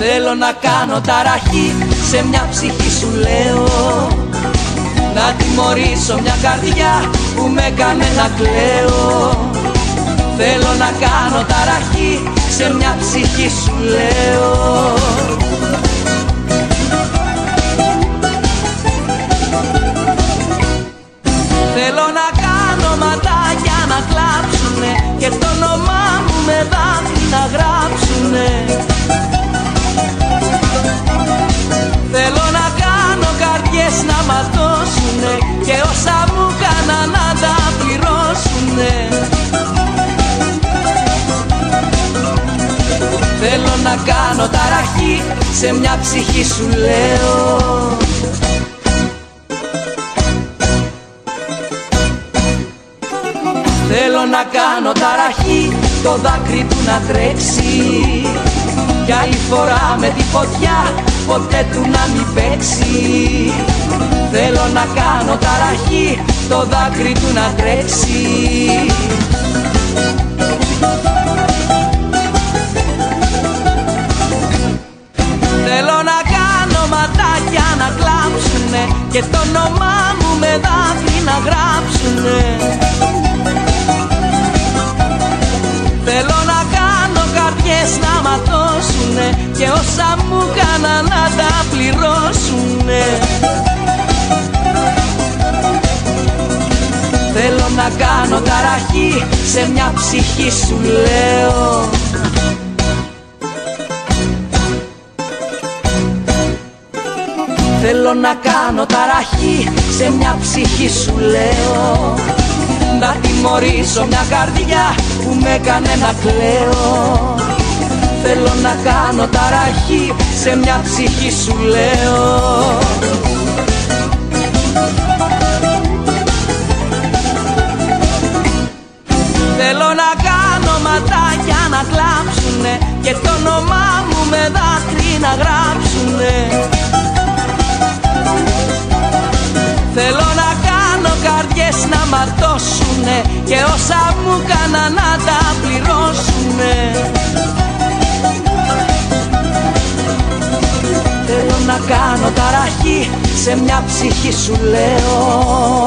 Θέλω να κάνω ταραχή. Σε μια ψυχή σου λέω. Να τιμωρήσω μια καρδιά που με έκανε να κλαίω. Θέλω να κάνω ταραχή. Σε μια ψυχή σου λέω. Θέλω να να κάνω ταραχή. Σε μια ψυχή σου λέω. Θέλω να κάνω ταραχή το δάκρυ του να τρέξει. Κι άλλη φορά με τη φωτιά ποτέ του να μην παίξει. Θέλω να κάνω ταραχή το δάκρυ του να τρέξει και το όνομά μου με δάκρυ να γράψουνε. Θέλω να κάνω καρδιές να ματώσουνε και όσα μου κάνα να τα πληρώσουνε. Θέλω να κάνω ταραχή σε μια ψυχή σου λέω Θέλω να κάνω ταραχή σε μια ψυχή σου λέω. Να τιμωρήσω μια καρδιά που με έκανε να κλαίω. Θέλω να κάνω ταραχή σε μια ψυχή σου λέω. Θέλω να κάνω ματάκια να κλάψουνε και το όνομά μου με δάκρυ να γράψουνε καρδιές να ματώσουνε και όσα μου κάνα να τα πληρώσουνε. Θέλω να κάνω ταραχή σε μια ψυχή σου λέω